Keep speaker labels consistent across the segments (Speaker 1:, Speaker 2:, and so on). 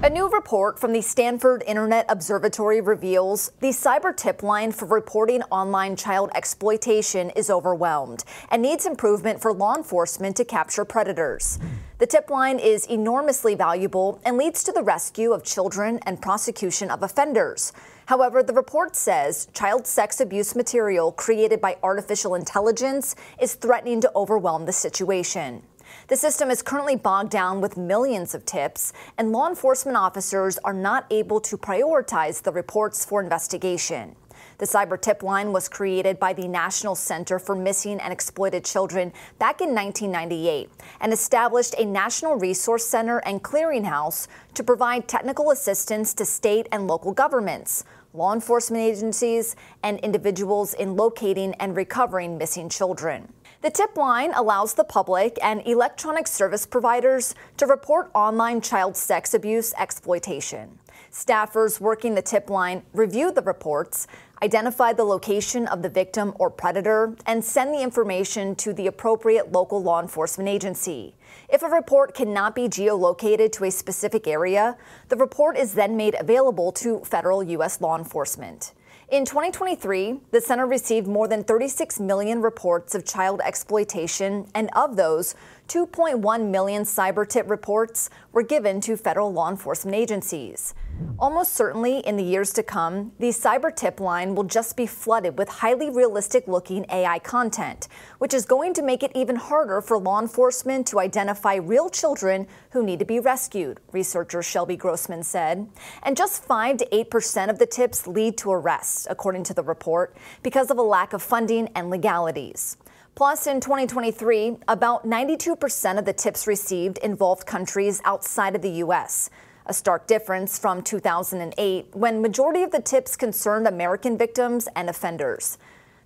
Speaker 1: A new report from the Stanford Internet Observatory reveals the cyber tip line for reporting online child exploitation is overwhelmed and needs improvement for law enforcement to capture predators. The tip line is enormously valuable and leads to the rescue of children and prosecution of offenders. However, the report says child sex abuse material created by artificial intelligence is threatening to overwhelm the situation. The system is currently bogged down with millions of tips, and law enforcement officers are not able to prioritize the reports for investigation. The cyber tip line was created by the National Center for Missing and Exploited Children back in 1998 and established a national resource center and clearinghouse to provide technical assistance to state and local governments, law enforcement agencies, and individuals in locating and recovering missing children. The tip line allows the public and electronic service providers to report online child sex abuse exploitation. Staffers working the tip line review the reports, identify the location of the victim or predator, and send the information to the appropriate local law enforcement agency. If a report cannot be geolocated to a specific area, the report is then made available to federal U.S. law enforcement. In 2023, the center received more than 36 million reports of child exploitation, and of those, 2.1 million cyber tip reports were given to federal law enforcement agencies. Almost certainly in the years to come, the cyber tip line will just be flooded with highly realistic looking AI content, which is going to make it even harder for law enforcement to identify real children who need to be rescued, researcher Shelby Grossman said. And just 5 to 8% of the tips lead to arrests, according to the report, because of a lack of funding and legalities. Plus, in 2023, about 92% of the tips received involved countries outside of the U.S a stark difference from 2008 when majority of the tips concerned American victims and offenders.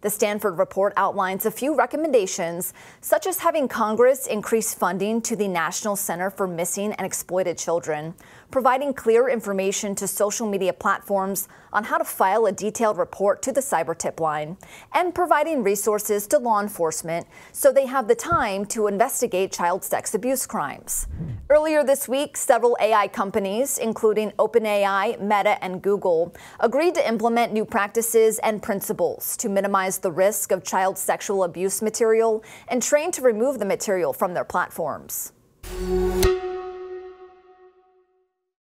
Speaker 1: The Stanford report outlines a few recommendations, such as having Congress increase funding to the National Center for Missing and Exploited Children, providing clear information to social media platforms on how to file a detailed report to the cyber tip line, and providing resources to law enforcement so they have the time to investigate child sex abuse crimes. Earlier this week, several AI companies, including OpenAI, Meta, and Google, agreed to implement new practices and principles to minimize the risk of child sexual abuse material and train to remove the material from their platforms.